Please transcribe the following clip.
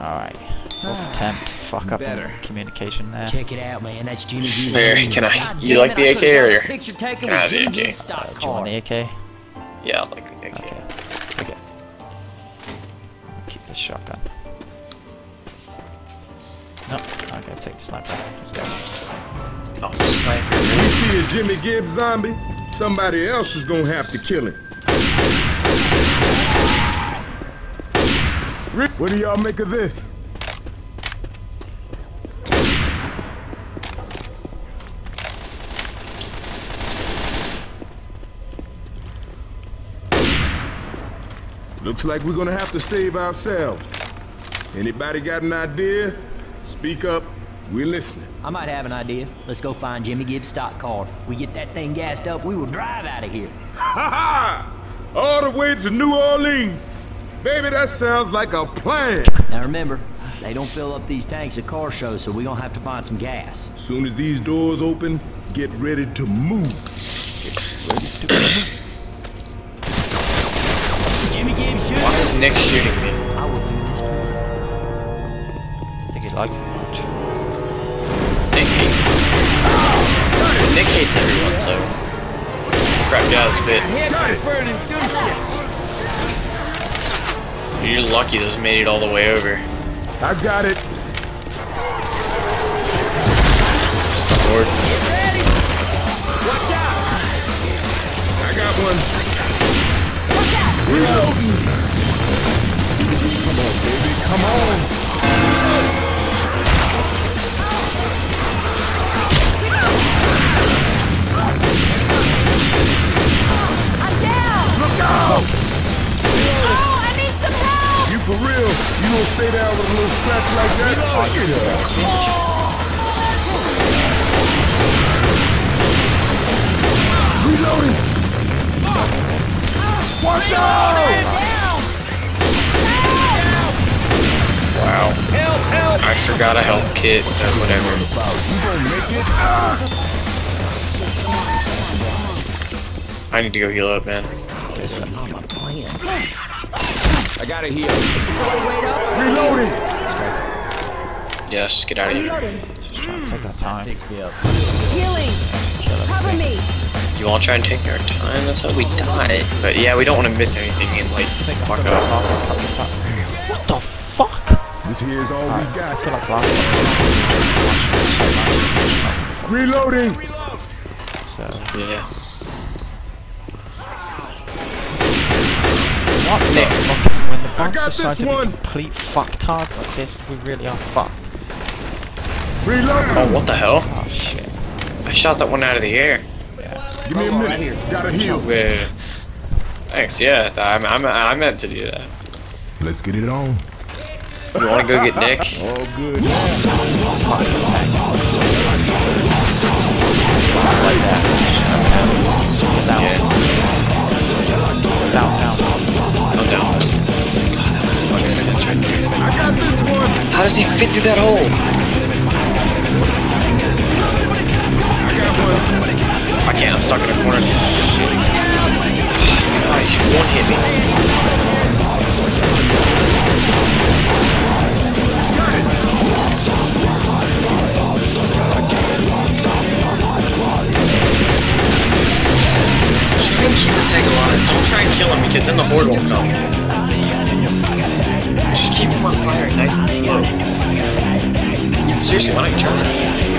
Alright. Fourth attempt. Fuck up Better. in communication there. Check it out, man. That's Jimmy G's There, can I- God you like the AK could've or- a Picture taken Can I have the AK? G's stock uh, Do you want the AK? Yeah, I like the AK. Okay. Take it. Keep the shotgun. No. Okay, take the sniper. Let's go. Oh, sniper. You see is Jimmy Gibbs zombie? Somebody else is gonna have to kill him. What do y'all make of this? Looks like we're gonna have to save ourselves. Anybody got an idea? Speak up. We're listening. I might have an idea. Let's go find Jimmy Gibbs' stock car. We get that thing gassed up, we will drive out of here. Ha ha! All the way to New Orleans. Baby, that sounds like a plan. Now remember, they don't fill up these tanks at car shows, so we're gonna have to find some gas. Soon as these doors open, get ready to move. Jimmy Gibbs shooting. Why is Nick shooting me? I will do this. I think he liked it much. Nick hates me. Nick hates everyone, so. Crap, get out of this bit. You're lucky those made it all the way over. I got it. Lord. Watch out. I got one. Reloading. Real? You gonna stay down with a little scratch like that? Get up. Reloading. Watch out! Down! Wow. I forgot a health kit, but whatever. You gonna make it? I need to go heal up, man. I gotta heal. Reloading. Yes, get out of here. Just take our time. Healing! Cover me! You all try and take our time, that's how we die. But yeah, we don't want to miss anything and like fuck up. What the fuck? This here's all we got. feel like last. Reloading. So, Yeah. what the fuck? When the got decide this to one. be complete fucktards like this, we really are fucked. Reloading. Oh, what the hell? Oh shit. I shot that one out of the air. Yeah. Give me a oh, minute. here Gotta heal. Oh, Wait. Thanks, yeah. I'm, I'm, I meant to do that. Let's get it on. You want to go get Nick? All good. How does he fit through that hole? I got one. I can't, I'm stuck in a corner. God, he one hit me. Try and keep the tag alive. Don't try and kill him because then the horde won't come. Nice. Seriously, why don't you try?